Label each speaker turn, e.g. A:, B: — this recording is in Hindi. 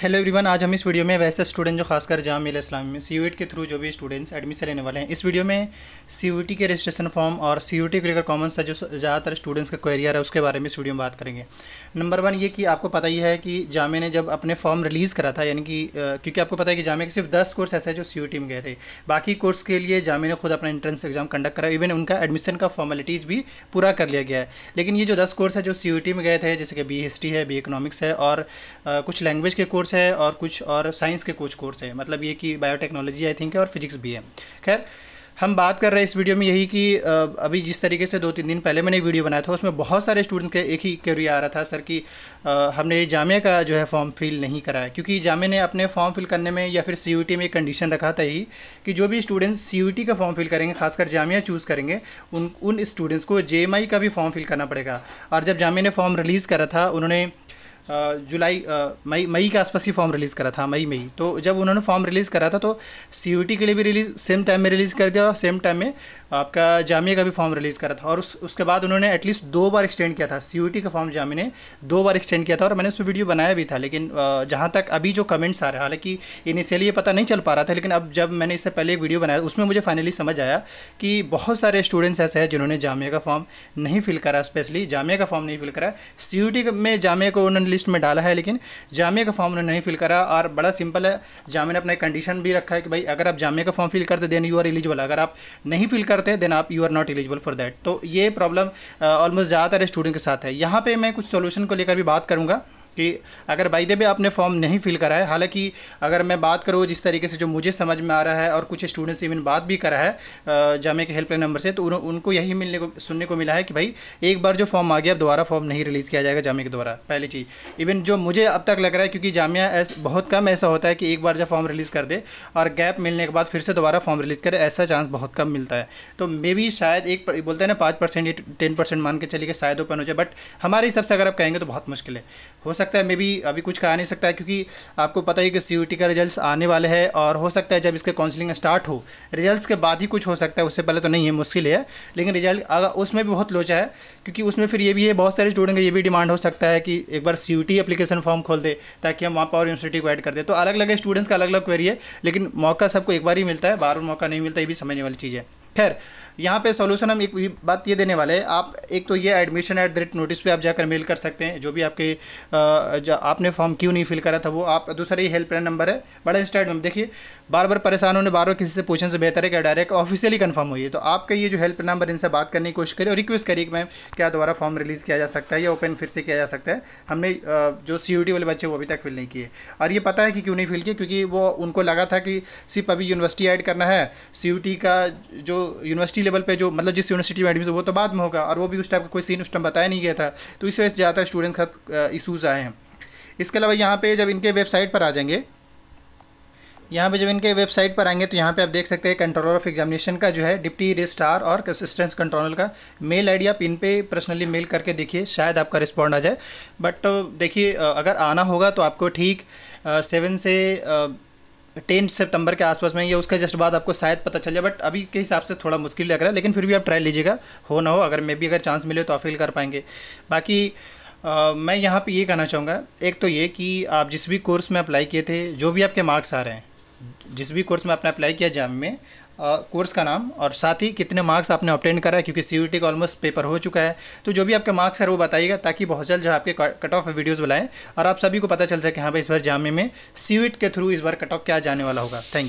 A: हेलो एवरीवन आज हम इस वीडियो में वैसे स्टूडेंट जो खासकर जाम मिल इस्लाम में सी के थ्रू जो भी स्टूडेंट्स एडमिशन लेने वाले हैं। इस वीडियो में सी के रजिस्ट्रेशन फॉर्म और सी को लेकर कॉमन सा जो ज़्यादातर स्टूडेंट्स का क्वेरी है, उसके बारे में इस वीडियो में बात करेंगे। नंबर वन ये कि आपको पता ही है कि जामे ने जब अपने फॉर्म रिलीज़ करा था, यानी कि क्योंकि आपको पता है कि जामे के सिर्फ़ दस कोर्स ऐसे जो सी में गए थे। बाकी कोर्स के लिए जामे ने खुद अपना एंट्रेंस एग्ज़ाम कंडक्ट करा इवन उनका एडमिशन का फॉर्मेलिटीज़ भी पूरा कर लिया गया है। लेकिन ये जो दस कोर्स है जो सी में गए थे, जैसे कि बी हिस्ट्री है बी इकोनॉमिक्स है और कुछ लैंग्वेज के कोर्स है और कुछ और साइंस के कुछ कोर्स है। मतलब ये कि बायोटेक्नोलॉजी आई थिंक है और फिजिक्स भी है। खैर, हम बात कर रहे हैं इस वीडियो में यही कि अभी जिस तरीके से दो तीन दिन पहले मैंने एक वीडियो बनाया था, उसमें बहुत सारे स्टूडेंट के एक ही क्वेरी आ रहा था सर कि हमने जामिया का जो है फॉर्म फिल नहीं कराया। क्योंकि जामिया ने अपने फॉर्म फिल करने में या फिर सी में एक कंडीशन रखा था ही कि जो भी स्टूडेंट्स सी का फॉर्म फिल करेंगे, खासकर जामिया चूज़ करेंगे, उन उन स्टूडेंट्स को जेएमआई का भी फॉर्म फिल करना पड़ेगा। और जब जामिया ने फॉर्म रिलीज़ करा था, उन्होंने जुलाई मई मई के आसपास ही फॉर्म रिलीज़ करा था, मई मई। तो जब उन्होंने फॉर्म रिलीज़ करा था तो सीयूटी के लिए भी रिलीज़ सेम टाइम में रिलीज़ कर दिया और सेम टाइम में आपका जामिया का भी फॉर्म रिलीज़ करा था। और उस, उसके बाद उन्होंने एटलीस्ट दो बार एक्सटेंड किया था। सीयूटी का फॉर्म जामिया ने दो बार एक्सटेंड किया था और मैंने उस वीडियो बनाया भी था। लेकिन जहाँ तक अभी जो कमेंट्स आ रहे हैं, हालाँकि इनिशियली ये पता नहीं चल पा रहा था, लेकिन अब जब मैंने इससे पहले एक वीडियो बनाया, उसमें मुझे फाइनली समझ आया कि बहुत सारे स्टूडेंट्स ऐसे हैं जिन्होंने जामिया का फॉर्म नहीं फिल करा स्पेशली जामिया का फॉर्म नहीं फिल करा। सी में जामिया को उन्होंने लिस्ट में डाला है, लेकिन जामिया का फॉर्म उन्होंने नहीं फिल करा और बड़ा सिंपल है। जामिया ने अपना कंडीशन भी रखा है कि भाई, अगर आप जामिया का फॉर्म फिल करते देन यू आर एलिजिबल अगर आप नहीं फिल करते देन आप you are not eligible for that तो ये प्रॉब्लम ऑलमोस्ट ज़्यादातर स्टूडेंट के साथ है। यहाँ पर मैं कुछ सोल्यूशन को लेकर भी बात करूँगा। कि अगर बाई दे आपने फॉर्म नहीं फिल करा है हालाँकि अगर मैं बात करूँ जिस तरीके से जो मुझे समझ में आ रहा है और कुछ स्टूडेंट्स इवन बात भी करा है जामे के हेल्पलाइन नंबर से तो उन, उनको यही मिलने को सुनने को मिला है कि भाई एक बार जो फॉर्म आ गया अब दोबारा फॉर्म नहीं रिलीज़ किया जाएगा जामे के द्वारा पहली चीज़। इवन जो मुझे अब तक लग रहा है क्योंकि जामिया बहुत कम ऐसा होता है कि एक बार जब फॉर्म रिलीज़ कर दे और गैप मिलने के बाद फिर से दोबारा फॉर्म रिलीज़ करे ऐसा चांस बहुत कम मिलता है। तो मे बी शायद एक बोलते हैं ना पाँच परसेंट टेन परसेंट मान के चलिए शायद ओपन हो जाए बट हमारे हिसाब से अगर आप कहेंगे तो बहुत मुश्किल है। हो सकता है मे बी अभी कुछ कहा नहीं सकता है, क्योंकि आपको पता ही कि सी का रिज़ल्ट आने वाले हैं और हो सकता है जब इसके काउंसलिंग स्टार्ट हो रिज़ल्ट के बाद ही कुछ हो सकता है, उससे पहले तो नहीं है, मुश्किल है, लेकिन रिज़ल्ट अगर उसमें भी बहुत लोचा है, क्योंकि उसमें फिर ये भी है, बहुत सारे स्टूडेंट का ये भी डिमांड हो सकता है कि एक बार सी एप्लीकेशन फॉर्म खोल दे, ताकि हम वहाँ पर यूनिवर्सिटी को ऐड कर दे। तो अलग अलग स्टूडेंट्स का अलग अलग क्वेरी है, लेकिन मौका सबको एक बार ही मिलता है बार बार मौका नहीं मिलता, ये भी समझने वाली चीज़ है। खैर यहाँ पे सॉल्यूशन हम एक बात ये देने वाले हैं। आप एक तो ये admission at the rate notice पे आप जाकर मेल कर सकते हैं। जो भी आपके जो आपने फॉर्म क्यों नहीं फिल करा था वो आप, दूसरा ये हेल्पलाइन नंबर है, बड़ा स्टार्ट में देखिए बार बार परेशान होने बार बार किसी से पूछने से बेहतर है कि डायरेक्ट ऑफिशियली कन्फर्म हुई है तो आपका ये जो हेल्प नंबर इनसे बात करने की कोशिश करिए और रिक्वेस्ट करिए कि मैम, क्या दोबारा फॉर्म रिलीज़ किया जा सकता है या ओपन फिर से किया जा सकता है। हमने जो सीयूटी वाले बच्चे वो अभी तक फिल नहीं किए। और ये पता है कि क्यों नहीं फिल किए? क्योंकि वो, उनको लगा था कि सिर्फ़ अभी यूनिवर्सिटी ऐड करना है। सीयूटी का जो यूनिवर्सिटी लेवल पर जो मतलब जिस यूनिवर्सिटी में एडमिशन वो तो बाद में होगा, और वो भी उस टाइप का कोई सीन उस टाइम बताया नहीं गया था। तो इस वजह से ज़्यादातर स्टूडेंट साथ इशूज़ आए हैं। इसके अलावा यहाँ पे जब इनके वेबसाइट पर आ जाएँगे, यहाँ पे जब इनके वेबसाइट पर आएँगे तो यहाँ पे आप देख सकते हैं कंट्रोलर ऑफ़ एग्जामिनेशन का जो है डिप्टी रजिस्ट्रार और असिस्टेंस कंट्रोलर का मेल आईडी आप इन पे पर्सनली मेल करके देखिए, शायद आपका रिस्पॉन्ड आ जाए। बट देखिए अगर आना होगा तो आपको ठीक सेवन से टेन सितंबर के आसपास में या उसके जस्ट बाद आपको शायद पता चल जाए बट अभी के हिसाब से थोड़ा मुश्किल लग रहा है लेकिन फिर भी आप ट्राई लीजिएगा हो ना हो अगर मे भी अगर चांस मिले तो आप फील कर पाएँगे। बाकी आ, मैं यहाँ पे ये कहना चाहूँगा एक तो ये कि आप जिस भी कोर्स में अप्लाई किए थे जो भी आपके मार्क्स आ रहे हैं जिस भी कोर्स में आपने अप्लाई किया जाम में कोर्स का नाम और साथ ही कितने मार्क्स आपने ऑप्टेन करा है, क्योंकि सी का ऑलमोस्ट पेपर हो चुका है। तो जो भी आपके मार्क्स है, वो बताइएगा ताकि बहुत जल्द जो आपके कट ऑफ़ वीडियोज़ बुलाएँ और आप सभी को पता चल सके हाँ भाई इस बार जामे में सी के थ्रू इस बार कट ऑफ़ क्या जाने वाला होगा। Thank you